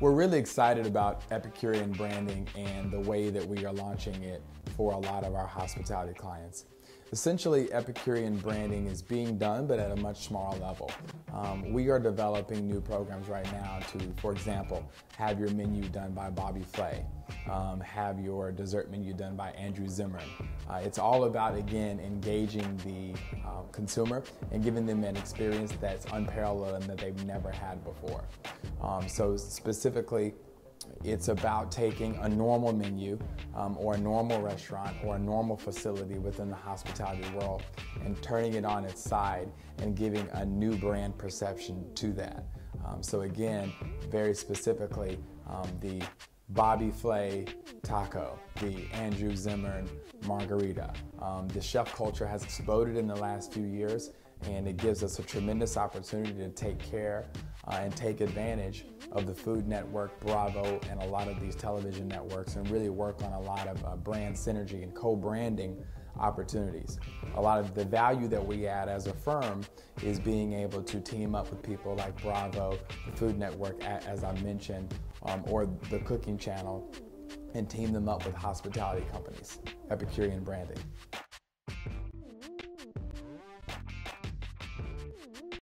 We're really excited about Epicurean branding and the way that we are launching it for a lot of our hospitality clients. Essentially, Epicurean branding is being done, but at a much smaller level. Um, we are developing new programs right now to, for example, have your menu done by Bobby Flay, um, have your dessert menu done by Andrew Zimmern. Uh, it's all about, again, engaging the uh, consumer and giving them an experience that's unparalleled and that they've never had before. Um, so, specifically, it's about taking a normal menu um, or a normal restaurant or a normal facility within the hospitality world and turning it on its side and giving a new brand perception to that. Um, so, again, very specifically, um, the Bobby Flay taco, the Andrew Zimmern margarita. Um, the chef culture has exploded in the last few years, and it gives us a tremendous opportunity to take care uh, and take advantage of the Food Network, Bravo, and a lot of these television networks and really work on a lot of uh, brand synergy and co branding opportunities. A lot of the value that we add as a firm is being able to team up with people like Bravo, the Food Network, as I mentioned, um, or the Cooking Channel, and team them up with hospitality companies, Epicurean branding.